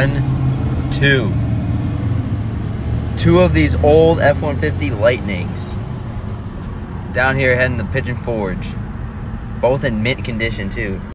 One, two. Two of these old F-150 Lightnings. Down here heading the Pigeon Forge. Both in mint condition too.